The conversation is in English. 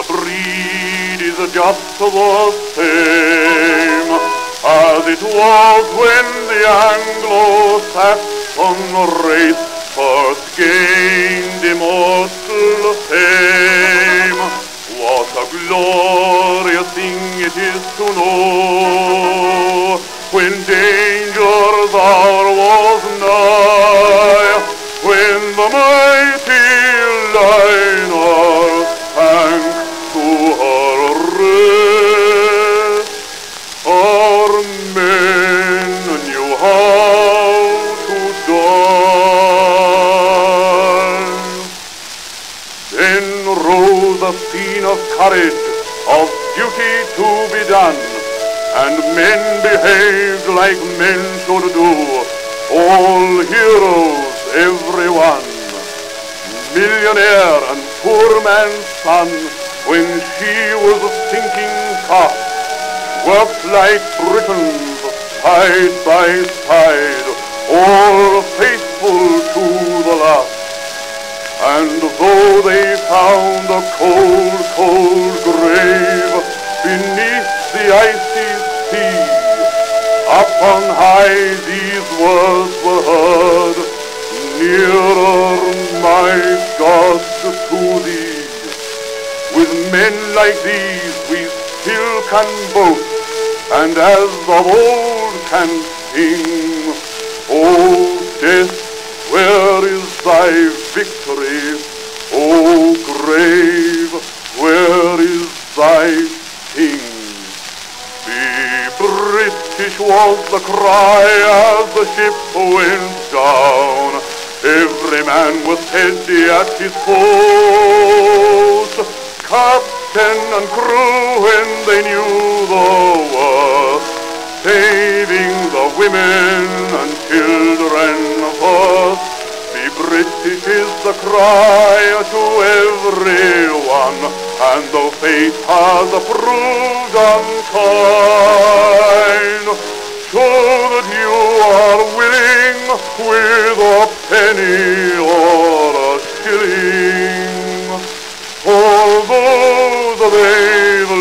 the breed is just the same as it was when the Anglo-Saxon race first gained immortal fame. What a glorious thing it is to know when dangers a scene of courage, of duty to be done, and men behaved like men should do, all heroes, every one. Millionaire and poor man's son, when she was a sinking fast, worked like Britons side by side, all faithful the. And though they found a cold, cold grave beneath the icy sea, up on high these words were heard, nearer, my God, to thee. With men like these we still can boast, and as of old can sing, victory? O grave, where is thy king? Be British was the cry as the ship went down. Every man was steady at his post. Captain and crew when they knew the worst. Saving the women and children British is the cry to everyone, and though fate has approved unkind, show that you are willing with a penny or a shilling, although the babe